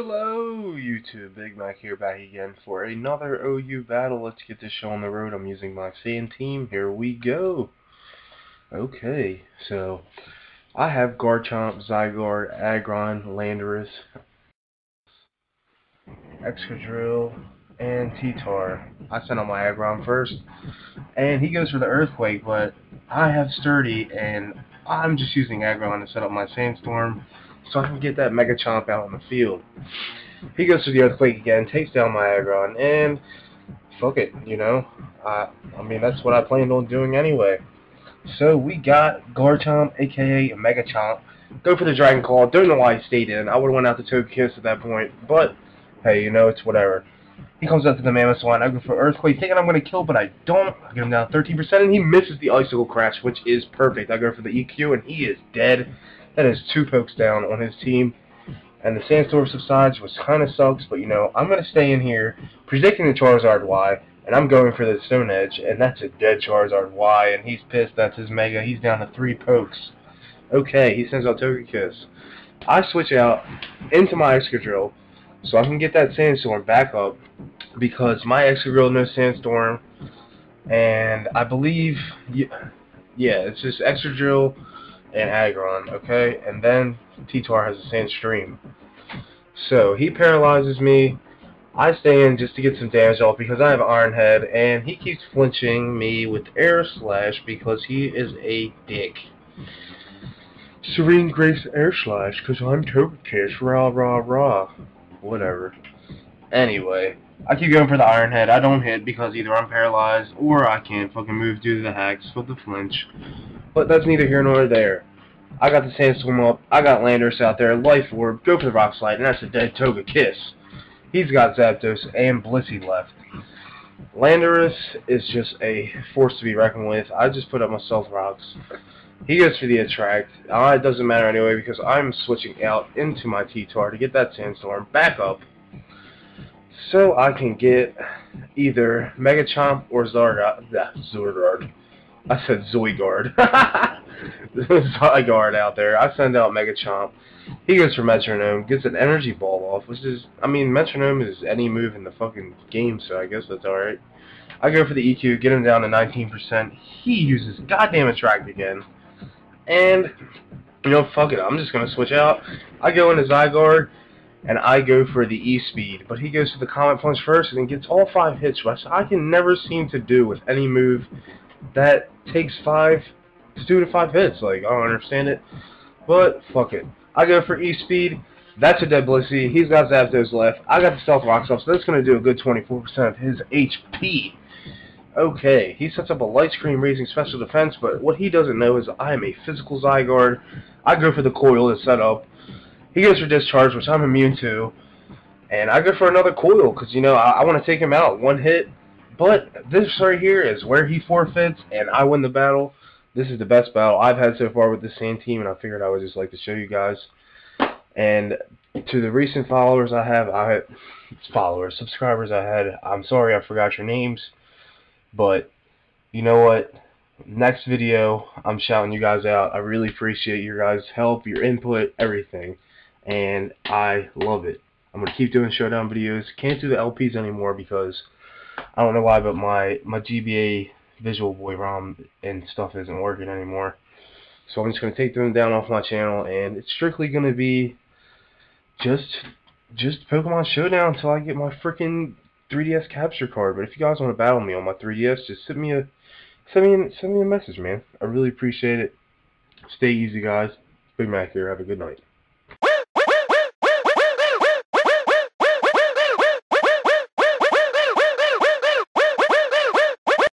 Hello YouTube, Big Mac here back again for another OU battle. Let's get this show on the road. I'm using my sand team. Here we go. Okay, so I have Garchomp, Zygarde, Aggron, Landorus, Excadrill, and T-Tar. I sent on my Aggron first, and he goes for the Earthquake, but I have Sturdy, and I'm just using Aggron to set up my Sandstorm so I can get that Mega Chomp out on the field. He goes to the Earthquake again, takes down my Aggron, and fuck it, you know. I, I mean, that's what I planned on doing anyway. So we got Garchomp, aka Mega Chomp. Go for the Dragon Claw. Don't know why he stayed in. I would have went out to Togekiss at that point, but hey, you know, it's whatever. He comes out to the Mamoswine. I go for Earthquake, thinking I'm going to kill, but I don't. I get him down 13%, and he misses the Icicle Crash, which is perfect. I go for the EQ, and he is dead. That is two pokes down on his team. And the Sandstorm subsides, which kind of sucks, but you know, I'm going to stay in here, predicting the Charizard Y, and I'm going for the Stone Edge, and that's a dead Charizard Y, and he's pissed, that's his Mega, he's down to three pokes. Okay, he sends out Togekiss. I switch out into my Excadrill, so I can get that Sandstorm back up, because my Excadrill knows Sandstorm, and I believe, yeah, it's just Excadrill, and Aggron, okay? And then T-Tar has Sand Stream. So, he paralyzes me. I stay in just to get some damage off because I have Iron Head, and he keeps flinching me with Air Slash because he is a dick. Serene Grace Air Slash because I'm Togekiss, rah rah rah. Whatever. Anyway, I keep going for the Iron Head. I don't hit because either I'm paralyzed or I can't fucking move due to the hacks with the flinch. But that's neither here nor there. I got the Sandstorm up. I got Landorus out there. Life Orb. Go for the Rock Slide. And that's a dead Togekiss. He's got Zapdos and Blissey left. Landorus is just a force to be reckoned with. I just put up my Stealth Rocks. He goes for the Attract. Uh, it doesn't matter anyway because I'm switching out into my T-Tar to get that Sandstorm back up so I can get either Mega Chomp or Zardard. Zardard. I said Zoidguard. Zygarde out there. I send out Mega Chomp. He goes for Metronome, gets an energy ball off, which is, I mean, Metronome is any move in the fucking game, so I guess that's alright. I go for the EQ, get him down to 19%. He uses goddamn Attract again. And, you know, fuck it, I'm just to switch out. I go into Zygarde, and I go for the E-Speed. But he goes for the Comet Punch first, and he gets all five hits, which I can never seem to do with any move that takes five two to five hits. Like, I don't understand it. But, fuck it. I go for E-Speed. That's a dead Blissey. He's got Zapdos left. I got the Stealth Rocks off, so that's going to do a good 24% of his HP. Okay, he sets up a Light Screen raising special defense, but what he doesn't know is I am a physical Zygarde. I go for the coil to set up. He goes for Discharge, which I'm immune to. And I go for another coil, because, you know, I, I want to take him out. One hit, but this right here is where he forfeits and I win the battle. This is the best battle I've had so far with the same team, and I figured I would just like to show you guys. And to the recent followers I have, I followers, subscribers I had, I'm sorry I forgot your names, but you know what? Next video, I'm shouting you guys out. I really appreciate your guys' help, your input, everything, and I love it. I'm going to keep doing showdown videos. Can't do the LPs anymore because I don't know why, but my, my GBA Visual Boy ROM and stuff isn't working anymore. So I'm just going to take them down off my channel, and it's strictly going to be just just Pokemon Showdown until I get my freaking 3DS capture card. But if you guys want to battle me on my 3DS, just send me a send me a, send me a message, man. I really appreciate it. Stay easy, guys. Big Mac here. Have a good night.